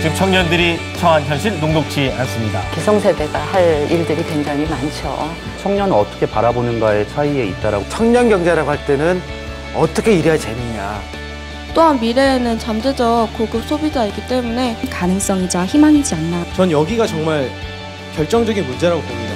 지금 청년들이 처한 현실 녹록지 않습니다. 기성세대가 할 일들이 굉장히 많죠. 청년을 어떻게 바라보는가의 차이에 있다라고 청년 경제라고 할 때는 어떻게 일해야 재밌냐. 또한 미래에는 잠재적 고급 소비자이기 때문에 가능성이자 희망이지 않나. 전 여기가 정말 결정적인 문제라고 봅니다.